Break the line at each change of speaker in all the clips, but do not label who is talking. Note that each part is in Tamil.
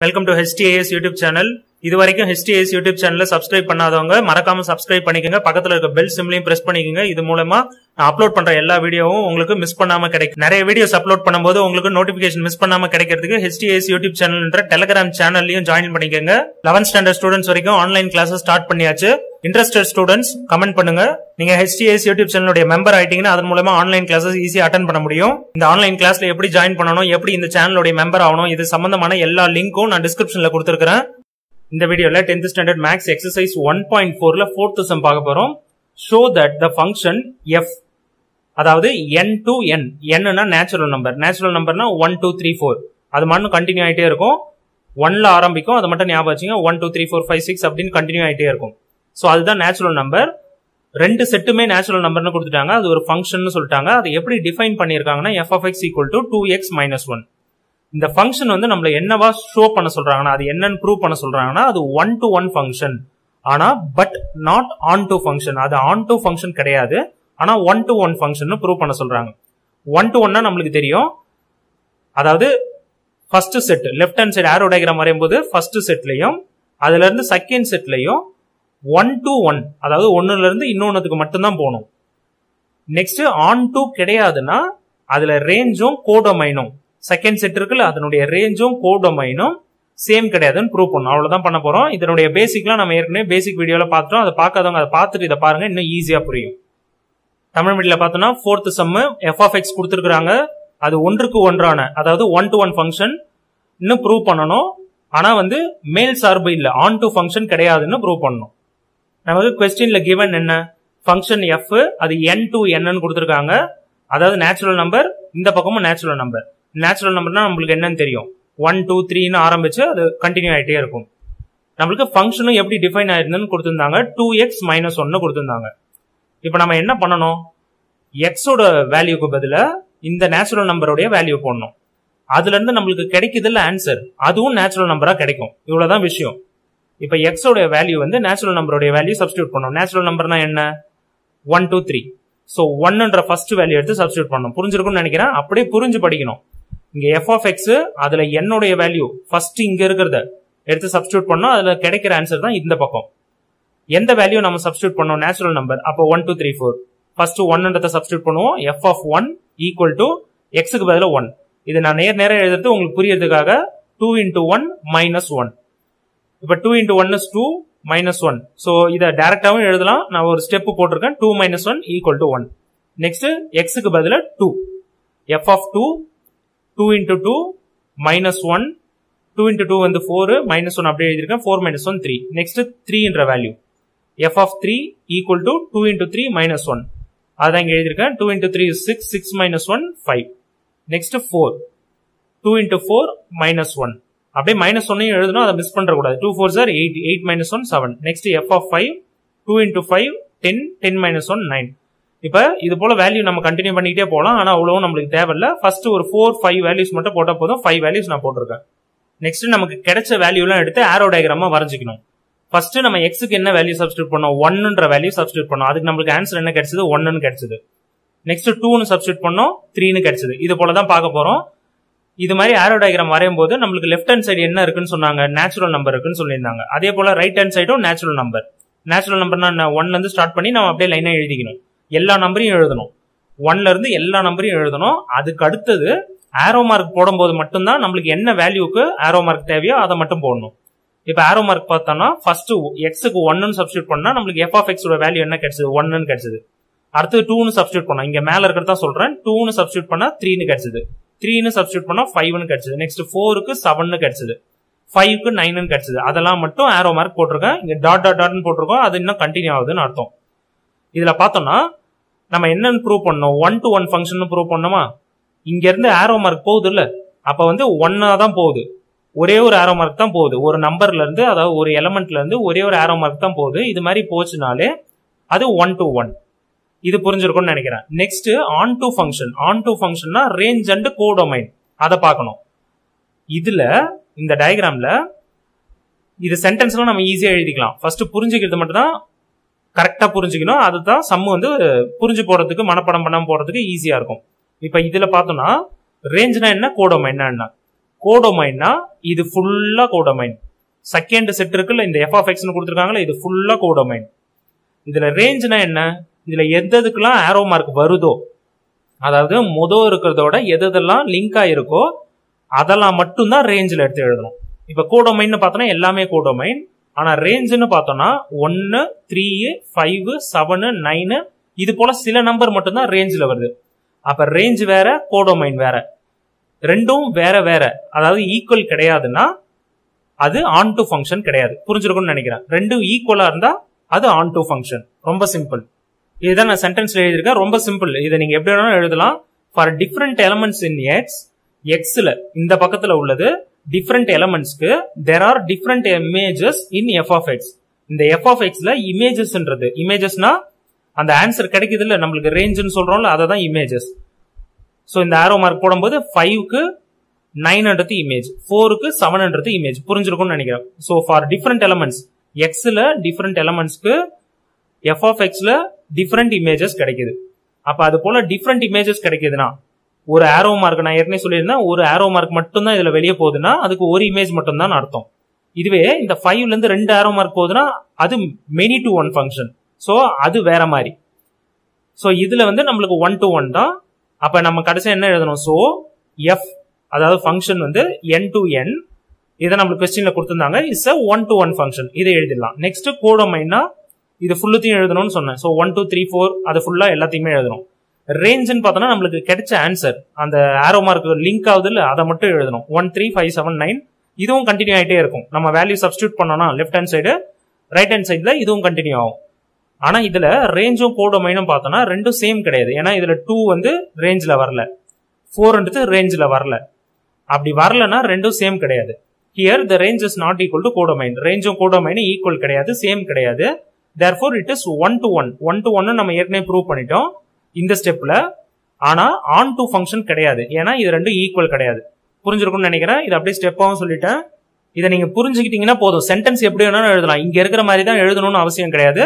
Welcome to HTAS YouTube channel இது வரைக்கும் HTAS யூடியூப் சேனலை சப்ஸ்கிரைப் பண்ணாதவங்க மறக்காம சப்ஸ்கிரைப் பண்ணிக்கோங்க. பக்கத்தில் இருக்க பெல் சிம்லையும் பிரஸ் பண்ணிக்கோங்க. இது மூலமா நான் அப்லோட் பண்ற எல்லா வீடியோவும் உங்களுக்கு மிஸ் பண்ணாம கிடைக்கும். நிறைய வீடியோஸ் அப்லோட் பண்ணும்போது உங்களுக்கு நோட்டிபிகேஷன் மிஸ் பண்ணாம கிடைக்கிறதுக்கு HTAS யூடியூப் சேனல்ன்ற டெலிகிராம் சேனல்லையும் ஜாயின் பண்ணிக்கோங்க. 11th ஸ்டாண்டர்ட் ஸ்டூடெண்ட்ஸ் வரைக்கும் ஆன்லைன் கிளாஸஸ் ஸ்டார்ட் பண்ணியாச்சு. இன்ட்ரெஸ்டட் ஸ்டூடெண்ட்ஸ் கமெண்ட் பண்ணுங்க. நீங்க ஹெச்டிஎஸ் யூடியூப் சேனலுடைய மெம்பர் ஆயிட்டீங்கன்னா அதன் மூலமா ஆன்லைன் கிளாஸஸ் ஈஸியாக அட்டன் பண்ண முடியும். இந்த ஆன்லைன் கிளாஸ்ல எப்படி ஜாயின் பண்ணணும் எப்படி இந்த சேனலுடைய மெம்பர் ஆகணும் இது சம்பந்தமான எல்லா லிங்க்கும் நான் டிஸ்கிரிப்ஷன்ல கொடுத்துருக்கேன் இந்த வீடியோல 10th standard maths exercise one point ஃபோர்ல ஃபோர்த் செம் பார்க்க போறோம். Show that the function F அதாவது என் டு என் என்னன்னா நேச்சுரல் நம்பர் நேச்சுரல் நம்பர்னா ஒன் டூ த்ரீ ஃபோர் அது மட்டும் கண்டினியூ ஆகிட்டே இருக்கும். ஒன்ல ஆரம்பிக்கும். அதை மட்டும் ஞாபகம் வச்சுங்க. One two three four five six அப்படின்னு கண்டினியூ ஆகிட்டே இருக்கும். ஸோ அதுதான் நேச்சுரல் நம்பர் ரெண்டு செட்டுமே நேச்சுரல் நம்பர்னு கொடுத்துட்டாங்க. அது ஒரு ஃபங்க்ஷன் சொல்லிட்டாங்க. அதை எப்படி டிஃபைன் பண்ணியிருக்காங்கன்னா F of X equal to two X minus one இந்த ஃபங்க்ஷன் வந்து நம்மள என்னவா ஷோ பண்ண சொல்றாங்கன்னா அது என்னன்னு ப்ரூவ் பண்ண சொல்றாங்கன்னா அது ஒன் டு ஒன் ஃபங்க்ஷன் ஆனா but not onto function அது ஆன் டு ஃபங்க்ஷன் கிடையாது. ஆனா one to one function prove பண்ண சொல்றாங்க. ஒன் டு ஒன்னா நம்மளுக்கு தெரியும். அதாவது first set left hand side arrow diagram வரையும் போது ஃபர்ஸ்ட் செட்லயும் அதுல இருந்து செகண்ட் செட்லயும் ஒன் டு ஒன் அதாவது ஒன்னுல இருந்து இன்னொன்னுக்கு மட்டும்தான் போகணும். நெக்ஸ்ட் ஆன் டு கிடையாதுன்னா அதுல ரேஞ்சும் கோடோமைனும் செகண்ட் செட் இருக்குல்ல அதனுடைய ரேஞ்சும் கோடொமைனும் சேம் கிடையாதுன்னு ப்ரூவ் பண்ணும். அவ்வளோதான் பண்ண போகிறோம் இதனுடைய பேசிக்லாம் நம்ம ஏற்கனவே பேசிக் வீடியோவில் பார்த்துட்டோம். அதை பார்க்காதவங்க அதை பார்த்துட்டு இதை பாருங்க இன்னும் ஈஸியாக புரியும். தமிழ் மீடியில் பார்த்தோம்னா fourth sum F of X கொடுத்துருக்குறாங்க. அது ஒன்றுக்கு ஒன்றான அதாவது ஒன் டு ஒன் ஃபங்க்ஷன் இன்னும் ப்ரூவ் பண்ணணும். ஆனால் வந்து மேல் சார்பு இல்லை ஆன் டு ஃபங்க்ஷன் கிடையாதுன்னு ப்ரூவ் பண்ணணும். நமக்கு கொஸ்டின்ல கிவன் என்ன? ஃபங்க்ஷன் எஃப் அது என் டு என்னன்னு கொடுத்துருக்காங்க. அதாவது நேச்சுரல் நம்பர் இந்த பக்கமும் நேச்சுரல் நம்பர் நேச்சுரல் நம்பர்னா நம்மளுக்கு என்னன்னு தெரியும். ஒன் டூ த்ரீன்னு ஆரம்பிச்சு அது கண்டினியூ ஆகிட்டே இருக்கும். நம்மளுக்கு ஃபங்க்ஷனும் எப்படி டிஃபைன் ஆயிருந்ததுன்னு கொடுத்துருந்தாங்க. டூ எக்ஸ் மைனஸ் ஒன்னு கொடுத்துருந்தாங்க. இப்போ நம்ம என்ன பண்ணணும்? எக்ஸோட வேல்யூக்கு பதிலாக இந்த நேச்சுரல் நம்பருடைய வேல்யூ போடணும். அதுல இருந்து நம்மளுக்கு கிடைக்குதுல்ல ஆன்சர் அதுவும் நேச்சுரல் நம்பரா கிடைக்கும். இவ்வளவுதான் விஷயம். இப்ப எக்ஸோட வேல்யூ வந்து நேச்சுரல் நம்பருடைய வேல்யூ சப்ஸ்டியூட் பண்ணணும். நேச்சுரல் நம்பர்னா என்ன? ஒன் டூ த்ரீ ஸோ ஒன்னுன்ற ஃபர்ஸ்ட் வேல்யூ எடுத்து சப்ஸ்டியூட் பண்ணணும். புரிஞ்சிருக்கும்னு நினைக்கிறேன். அப்படியே புரிஞ்சு படிக்கணும். இங்க எஃப் ஆஃப் எக்ஸ் அதுல என்னுடைய வேல்யூ ஃபர்ஸ்ட் இங்க இருக்கிறத எடுத்து சப்ஸ்டியூட் பண்ணோம் அதுல கிடைக்கிற ஆன்சர் தான் இந்த பக்கம். எந்த வேல்யூ நம்ம சப்ஸ்டியூட் பண்ணோம்? நேச்சுரல் நம்பர் அப்போ one two three four first ஒன்ன்றத substitute பண்ணுவோம். F of one equal to எக்ஸுக்கு பதிலாக ஒன் இது நான் நேர் நேரம் எழுதுறது உங்களுக்கு புரியறதுக்காக two into one minus one இப்போ two into one is two minus one so இதை டேரக்டாகவும் எழுதலாம். நான் ஒரு ஸ்டெப் போட்டிருக்கேன். Two minus one equal to one next எக்ஸுக்கு பதிலாக two F of two two into two minus one two into two வந்து ஃபோர் மைனஸ் ஒன் அப்படியே எழுதியிருக்கேன். Four minus one three next த்ரீன்ற value F of three equal to two into three minus one அதான் இங்கே எழுதியிருக்கேன். Two into three six six minus one five next four two into four minus one அப்படியே மைனஸ் ஒன்னையும் எழுதணும். அதை மிஸ் பண்ணக்கூடாது. Two four sir eight eight minus one seven next F of five two into five ten ten minus one nine இப்போ இது போல வேல்யூ நம்ம கண்டினியூ பண்ணிக்கிட்டே போகலாம் ஆனால் அவ்வளவும் நம்மளுக்கு தேவையில்ல. ஃபர்ஸ்ட் ஒரு ஃபோர் ஃபைவ் வேல்யூஸ் மட்டும் போட்டால் போதும். ஃபைவ் வேல்யூஸ் நான் போட்டிருக்கேன். நெக்ஸ்ட் நமக்கு கிடைச்ச வேல்யூலாம் எடுத்து ஆரோ டயக்ராமா வரைஞ்சிக்கணும். ஃபர்ஸ்ட் நம்ம எக்ஸுக்கு என்ன வேல்யூ சப்ஸ்டியூட் பண்ணோம்? ஒன்னுன்ற வேல்யூ சப்ஸ்டியூட் பண்ணோம். அதுக்கு நம்மளுக்கு ஆன்சர் என்ன கிடைச்சது? ஒன்னு கிடைச்சது. நெக்ஸ்ட் டூன்னு சப்ஸ்டியூட் பண்ணோம். த்ரீன்னு கிடைச்சது. இது போல தான் பார்க்க போறோம். இது மாதிரி ஆரோ டயக்ராம் வரையும் போது நம்மளுக்கு லெஃப்ட் ஹேண்ட் சைடு என்ன இருக்குன்னு சொன்னாங்க? நேச்சுரல் நம்பர் இருக்குன்னு சொல்லியிருந்தாங்க. அதே போல ரைட் ஹேண்ட் சைடும் நேச்சுரல் நம்பர் நேச்சுரல் நம்பர்னா ஒன்ல இருந்து ஸ்டார்ட் பண்ணி நம்ம அப்படியே லைனா எழுதிக்கணும். எல்லா நம்பரையும் எழுதணும். ஒன்ல இருந்து எல்லா நம்பரையும் எழுதணும். அதுக்கு அடுத்தது ஆரோ மார்க் போடும்போது மட்டும்தான் நம்மளுக்கு என்ன வேல்யூக்கு ஆரோ மார்க் தேவையோ அதை மட்டும் போடணும். இப்போ ஆரோ மார்க் பார்த்தோம்னா ஃபர்ஸ்ட் எக்ஸுக்கு ஒன்னு சப்ஸ்டியூட் பண்ணா நம்மளுக்கு எஃப் ஆஃப் எக்ஸோட வேல்யூ என்ன கிடைச்சது? ஒன்னு கிடைச்சது. அடுத்து டூனு சப்ஸ்டியூட் பண்ணோம் இங்க மேல இருக்கிறதா சொல்றேன். டூன்னு சப்ஸ்டியூட் பண்ணா த்ரீன்னு கிடைச்சது. த்ரீனு சப்ஸ்டியூட் பண்ணா ஃபைவ்னு கிடைச்சது. நெக்ஸ்ட் ஃபோருக்கு செவன்னு கிடைச்சது. ஃபைவ்க்கு நைனுன்னு கிடைச்சது. அதெல்லாம் மட்டும் ஆரோ மார்க் போட்டிருக்கேன். இங்க டாட் டாட் டாட்னு போட்டிருக்கோம். அது இன்னும் கண்டினியூ ஆகுதுன்னு அர்த்தம். இதுல பார்த்தோம்னா நம்ம என்னன்னு ப்ரூவ் பண்ணோம் one to one function prove பண்ணோமா இங்க இருந்து ஆரோ மார்க் போகுது இல்ல அப்ப வந்து ஒன்னா தான் போகுது. ஒரே ஒரு ஆரோ மார்க் தான் போகுது. ஒரு நம்பர்ல இருந்து அதாவது ஒரு எலமெண்ட்ல இருந்து ஒரே ஒரு ஆரோ மார்க் தான் போகுது. இது மாதிரி போச்சுனாலே அது ஒன் டு ஒன் இது புரிஞ்சிருக்கும்னு நினைக்கிறேன். Next onto function onto ஃபங்க்ஷன்னா ரேஞ்ச் அண்ட் கோடொமைன் அதை பார்க்கணும். இதுல இந்த டயக்ராம்ல இது சென்டென்ஸ்லாம் நம்ம ஈஸியா எழுதிக்கலாம். ஃபர்ஸ்ட் புரிஞ்சுக்கிறது மட்டும் தான் கரெக்டாக புரிஞ்சுக்கணும். அதுதான் சம்மு வந்து புரிஞ்சு போகிறதுக்கு மனப்படம் பண்ணாம போகிறதுக்கு ஈஸியாக இருக்கும். இப்போ இதில் பார்த்தோம்னா ரேஞ்ச்னா என்ன? கோடோமைன் என்ன? கோடோமைன்னா இது ஃபுல்லாக கோடோமைன் செகண்ட் செட் இருக்குல்ல இந்த எஃப் ஆஃப் எக்ஸ்னு கொடுத்துருக்காங்களா இது ஃபுல்லாக கோடோமைன் இதில் ரேஞ்ச்னா என்ன? இதில் எதுக்கெல்லாம் ஆரோ மார்க் வருதோ அதாவது மொதல் இருக்கிறதோட எது எதெல்லாம் லிங்க் ஆகிருக்கோ அதெல்லாம் மட்டும்தான் ரேஞ்சில் எடுத்து எழுதணும். இப்போ கோடோமைன்னு பார்த்தோன்னா எல்லாமே கோடோமைன் ஆனா ரேஞ்சுன்னு பார்த்தோம்னா ஒன்னு த்ரீ ஃபைவ் செவனு நைனு இது போல சில நம்பர் மட்டும்தான் ரேஞ்சில் வருது. அப்ப ரேஞ்ச் வேற கோடோமைன் வேற. ரெண்டும் வேற வேற. அதாவது ஈக்குவல் கிடையாதுன்னா அது ஆன் டு ஃபங்க்ஷன் கிடையாது. புரிஞ்சிருக்கும்னு நினைக்கிறேன். ரெண்டும் ஈக்குவலா இருந்தா அது ஆன் டு ஃபங்க்ஷன் ரொம்ப சிம்பிள் இதுதான் நான் சென்டென்ஸ்ல எழுதியிருக்கேன். ரொம்ப சிம்பிள் இதை நீங்க எப்படி வேணாலும் எழுதலாம். For different elements in X எக்ஸ்ல இந்த பக்கத்துல உள்ளது. Different எலமெண்ட்ஸ்க்கு there are different images in F of X இந்த எஃப் ஆஃப் எக்ஸ்ல இமேஜஸ்ன்றது இமேஜஸ்னா அந்த ஆன்சர் கிடைக்குது இல்ல நம்மளுக்கு ரேஞ்சுன்னு சொல்றோம்ல அதை தான் இமேஜஸ் ஸோ இந்த ஆரோ மார்க் போடும்போது ஃபைவ்க்கு ஹண்ட்ரட் இமேஜ் ஃபோருக்கு செவன் ஹண்ட்ரட் இமேஜ் புரிஞ்சிருக்கும்னு நினைக்கிறேன். ஸோ ஃபார் டிஃப்ரெண்ட் எலமெண்ட்ஸ் எக்ஸில் டிஃப்ரெண்ட் எலமெண்ட்ஸ்க்கு எஃப் ஆஃப் எக்ஸில் டிஃப்ரெண்ட் இமேஜஸ் கிடைக்குது. அப்போ அது போல டிஃப்ரெண்ட் இமேஜஸ் கிடைக்குதுன்னா ஒரு ஆரோ மார்க் நான் ஏற்கனவே சொல்லியிருந்தேன் ஒரு ஆரோ மார்க் மட்டும் தான் இதுல வெளியே போகுதுன்னா அதுக்கு ஒரு இமேஜ் மட்டும் தான் அர்த்தம். இதுவே இந்த ஃபைவ்ல இருந்து ரெண்டு ஆரோ மார்க் போகுதுன்னா அது many to one function so அது வேற மாதிரி. ஸோ இதுல வந்து நம்மளுக்கு ஒன் டு ஒன் தான். அப்ப நம்ம கடைசியாக என்ன எழுதணும்? ஸோ எஃப் அதாவது ஃபங்க்ஷன் வந்து என் டு என் இதை நம்மளுக்கு கொஸ்டின்ல கொடுத்துருந்தாங்க. It's a one to one function இதை எழுதிடலாம். நெக்ஸ்ட் கோடமைனா இது ஃபுல்லுத்தையும் எழுதணும்னு சொன்னேன். So one two three four அது ஃபுல்லாக எல்லாத்தையுமே எழுதணும். ரேஞ்சுன்னு பார்த்தோம்னா நம்மளுக்கு கிடைச்ச ஆன்சர் அந்த ஆரோ மார்க் லிங்க் ஆகுது இல்லை அதை மட்டும் எழுதணும். One three five seven nine இதுவும் கண்டினியூ ஆகிட்டே இருக்கும். நம்ம வேல்யூ சப்ஸ்டியூட் பண்ணோம்னா left hand side right hand சைடில் இதுவும் கண்டினியூ ஆகும். ஆனால் இதில் ரேஞ்சும் கோடமைனும் பார்த்தோம்னா ரெண்டும் சேம் கிடையாது. ஏன்னா இதில் டூ வந்து ரேஞ்சில் வரல. ஃபோர்ன்றது ரேஞ்சில் வரல. அப்படி வரலன்னா ரெண்டும் சேம் கிடையாது. Here the range is not equal to codomain ரேஞ்சும் கோடமைனும் ஈக்குவல் கிடையாது சேம் கிடையாது. Therefore it is one to one one to ஒன்னு நம்ம ஏற்கனவே ப்ரூவ் பண்ணிட்டோம். இந்த ஸ்டெப்ல ஆனா ஆன் டு ஃபங்க்ஷன் கிடையாது. ஏன்னா இது ரெண்டும் ஈக்குவல் கிடையாது. புரிஞ்சிருக்கும்னு நினைக்கிறேன். இது அப்படியே ஸ்டெப்பாகவும் சொல்லிட்டேன். இதை நீங்க புரிஞ்சுக்கிட்டீங்கன்னா போதும். சென்டென்ஸ் எப்படி வேணாலும் எழுதலாம். இங்க இருக்கிற மாதிரி தான் எழுதணும்னு அவசியம் கிடையாது.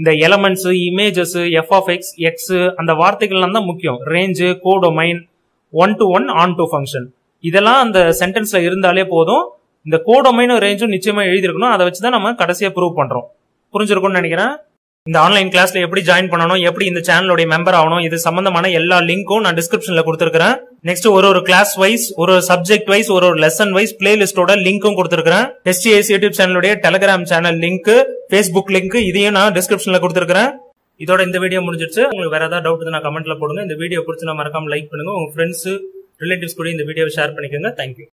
இந்த elements images f of x x அந்த வார்த்தைகள்லாம் தான் முக்கியம். Range codomain one to one onto function இதெல்லாம் அந்த சென்டென்ஸ்ல இருந்தாலே போதும். இந்த கோடொமைனும் ரேஞ்சும் நிச்சயமா எழுதிருக்கணும் அதை வச்சு தான் நம்ம கடைசியா ப்ரூவ் பண்றோம். புரிஞ்சிருக்கும்னு நினைக்கிறேன். இந்த ஆன்லைன் கிளாஸ்ல எப்படி ஜாயின் பண்ணணும் எப்படி இந்த சேனலோட மெம்பர் ஆகணும் இது சம்பந்தமான எல்லா லிங்க்கும் நான் டிஸ்கிரிப்ஷன்ல கொடுத்துருக்கேன் நெக்ஸ்ட் ஒரு ஒரு கிளாஸ் வைஸ் ஒரு சப்ஜெக்ட் வைஸ் ஒரு ஒரு லெசன் வைஸ் பிளேலிஸ்டோட லிங்க்கும் கொடுத்துருக்கேன் எஸ்டிஎஸ் யூடியூப் சேனலுடைய Telegram channel link Facebook link இதையும் நான் டிஸ்கிரிப்ஷன்ல கொடுத்துருக்கேன் இதோட இந்த வீடியோ முடிஞ்சிருச்சு. உங்களுக்கு வேற ஏதாவது டவுட் நான் கமெண்ட்ல போடுங்க. இந்த வீடியோ பிடிச்சி நான் மறக்காம லைக் பண்ணுங்க. உங்க ஃப்ரெண்ட்ஸ் ரிலேட்டிவ்ஸ் கூட இந்த வீடியோ ஷேர் பண்ணிக்கோங்க. தேங்க்யூ